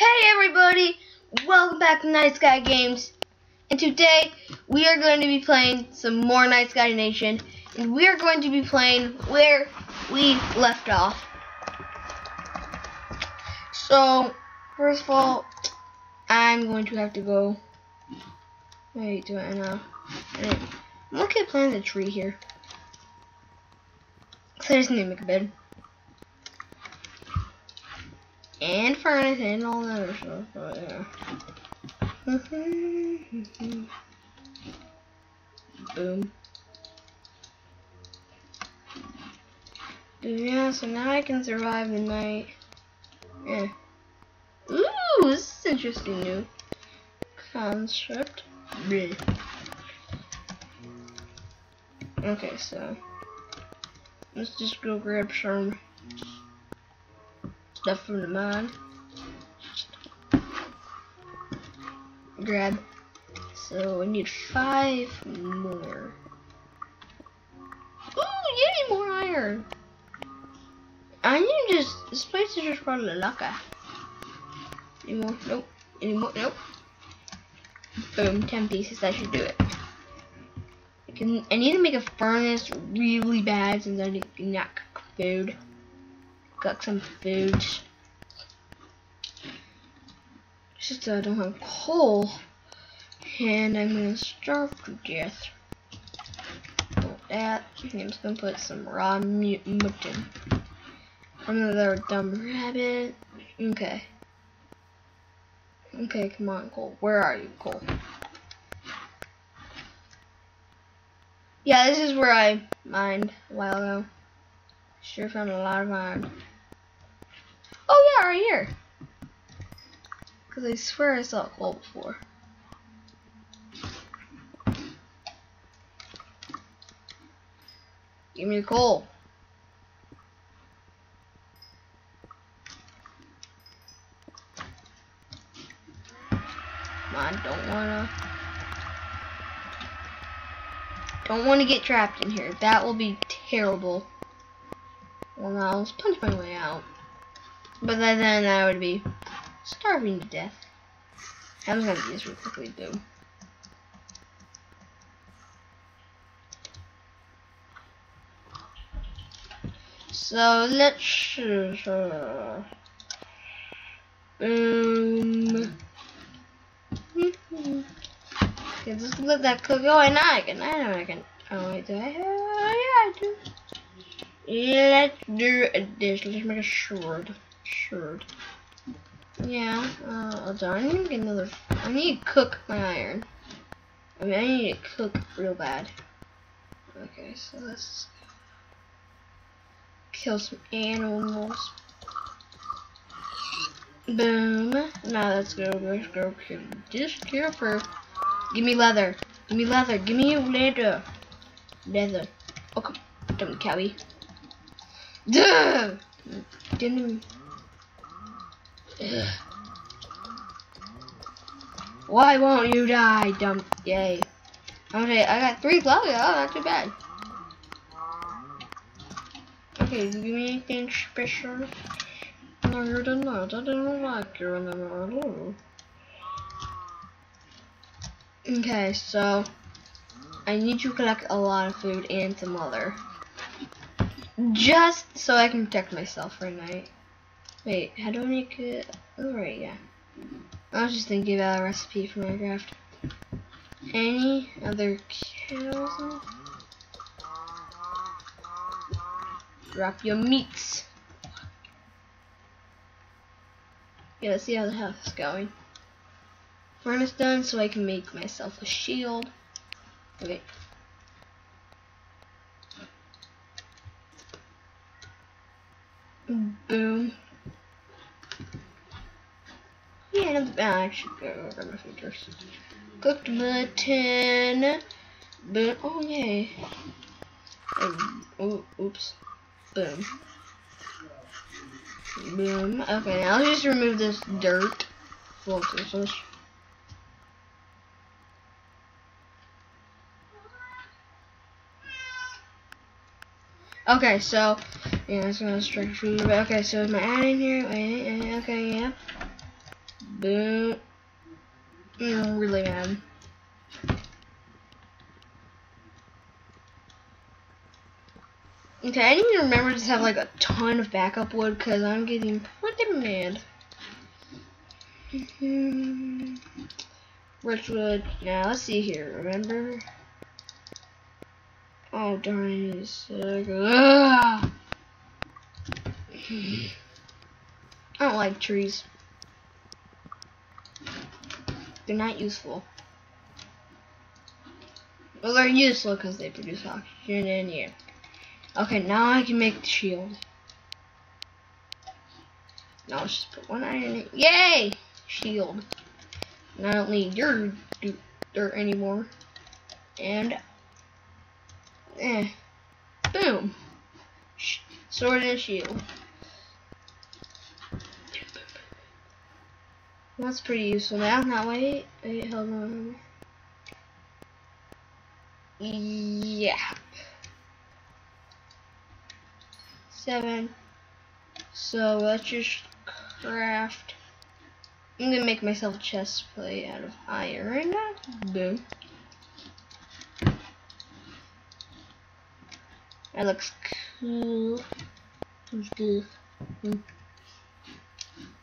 Hey everybody, welcome back to Night Sky Games. And today we are going to be playing some more Night Sky Nation. And we are going to be playing where we left off. So, first of all, I'm going to have to go. Wait, do I know? I'm okay planting the tree here. So I just need to make a bed. And furnace and all that other stuff. But yeah. Boom. Yeah, so now I can survive the night. Yeah. Ooh, this is interesting new concept. Bleh. Okay, so let's just go grab some stuff from the mine. Grab. So we need five more. Ooh, yay, more iron. I need just, this place is just probably lucky. Any more? Nope. Any more? Nope. Boom, 10 pieces, that should do it. I, can, I need to make a furnace really bad since I cannot cook food. Got some food. Just I don't have coal. And I'm gonna starve to death. That. I'm just gonna put some raw mutton. Another dumb rabbit. Okay. Okay, come on, coal. Where are you, coal? Yeah, this is where I mined a while ago. Sure found a lot of iron. Oh yeah, right here. Because I swear I saw a coal before. Give me the coal. I don't wanna don't wanna get trapped in here. That will be terrible. Well now let's punch my way out. But then I would be starving to death. I'm gonna do this real quickly, boom. So let's uh, boom. okay, just let that cook. Oh, and I can, I know I can. Oh wait, do I have? Oh, yeah, I do. Let's do this. Let's make a sword sure. Yeah, uh, I need to get another. I need to cook my iron. I mean, I need to cook real bad. Okay, so let's kill some animals. Boom. Now let's go. Let's go kill this. Give me leather. Give me leather. Give me leather. Leather. Okay, dumb cowie. Duh! Didn't. Why won't you die, dumb? Yay. Okay, I got three gloves. Oh, not too bad. Okay, do give me anything special. No, you're the not. I didn't like you the Okay, so I need to collect a lot of food and some other. Just so I can protect myself for a night. Wait, how do I make it? Oh, right, yeah. I was just thinking about a recipe for Minecraft. Any other kills? Drop your meats. Yeah, let's see how the house is going. Furnace done so I can make myself a shield. Okay. Boom. Yeah, I should go over my features. Cooked mutton. Boom. Oh, yay. Um, oh, oops. Boom. Boom. Okay, let's just remove this dirt. Okay, so yeah, it's gonna structure. Okay, so am I adding here? Okay, yeah. Boom. I'm really mad. Okay, I need to remember to have like a ton of backup wood because I'm getting pretty mad. Hmm. Richwood. Now let's see here. Remember? Oh darn it! So I don't like trees. They're not useful. Well, they're useful because they produce oxygen in here. Okay, now I can make the shield. Now let's just put one iron in it. Yay! Shield. And I don't need your dirt anymore. And, eh, boom. Sword and shield. That's pretty useful now. Now wait, wait, hold on. Yeah. Seven. So let's just craft. I'm gonna make myself a chest plate out of iron. Boom. That looks cool. Hmm.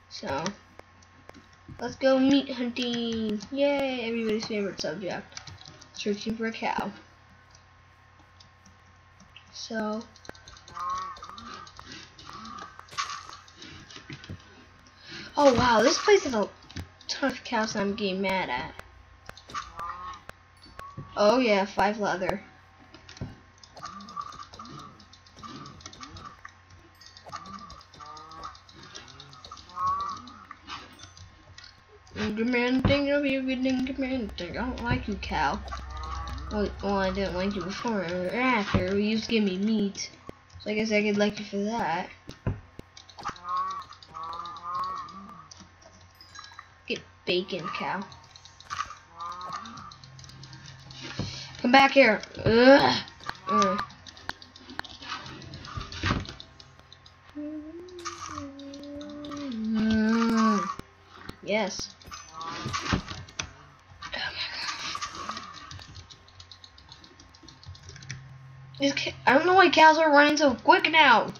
So. Let's go meat hunting. Yay, everybody's favorite subject. Searching for a cow. So, Oh wow, this place has a ton of cows I'm getting mad at. Oh yeah, five leather. Demanding of you, getting demanding. I don't like you, cow. Well, well, I didn't like you before or after. You used to give me meat. So I guess I could like you for that. Get bacon, cow. Come back here. Ugh. Ugh. Yes. I don't know why cows are running so quick now.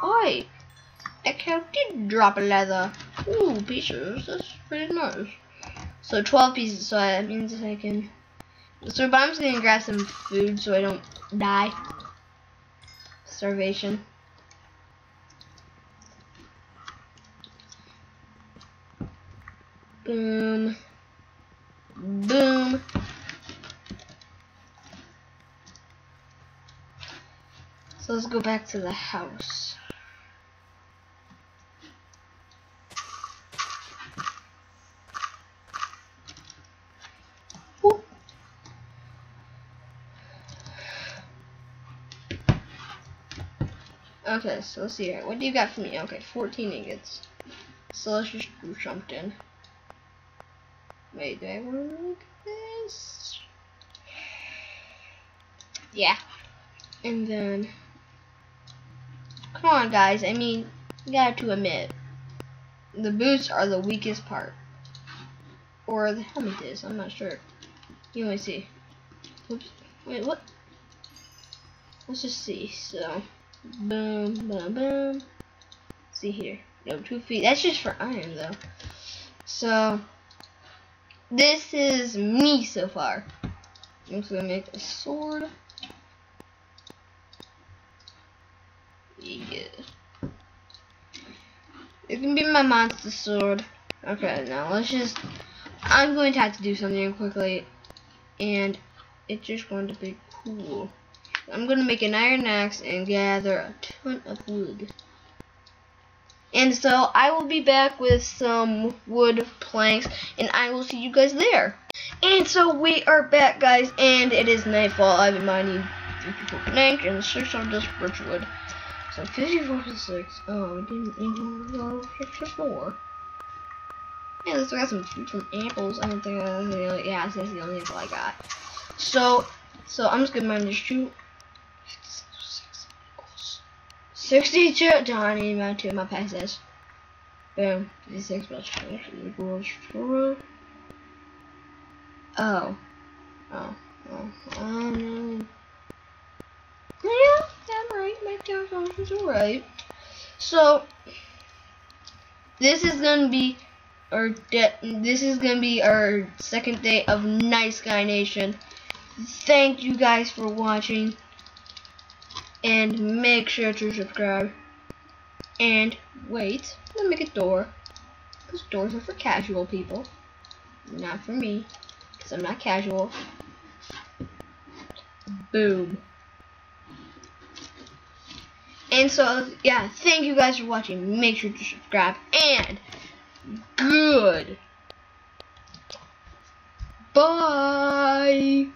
Why? That cow did drop a leather. Ooh, pieces. That's pretty nice. So 12 pieces, so that means I can... So but I'm just gonna grab some food so I don't die. Starvation. Boom. Boom. So let's go back to the house. Okay, so let's see here. What do you got for me? Okay, 14 ingots. So let's just do something. Wait, do I want to at this? Yeah. And then Come on, guys. I mean, you got to admit, the boots are the weakest part. Or the helmet is. I'm not sure. You to see. Oops. Wait, what? Let's just see. So, boom, boom, boom. see here. No, two feet. That's just for iron, though. So, this is me so far. I'm just to make a sword. Yeah. It can be my monster sword. Okay, now let's just... I'm going to have to do something quickly. And it's just going to be cool. I'm going to make an iron axe and gather a ton of wood. And so I will be back with some wood planks and I will see you guys there. And so we are back guys and it is nightfall. I've been mining 54 planks and 6 of this birchwood. So 54 to 6. Oh, we didn't even go 54. Yeah, let's got some from apples. I don't think I, really, yeah, that's the only apple I got. So, so I'm just gonna this two. 62 darn amount to my passes. Boom. D6 plus 4 equals true. Oh. Oh. Oh. Oh no. Yeah, I'm right. My calculations are right. So, this is gonna be our this is gonna be our second day of Nightsky Nation. Thank you guys for watching, and make sure to subscribe. And wait, let me make a door. Because doors are for casual people, not for me, because I'm not casual. Boom. And so, yeah, thank you guys for watching. Make sure to subscribe. And, good. Bye.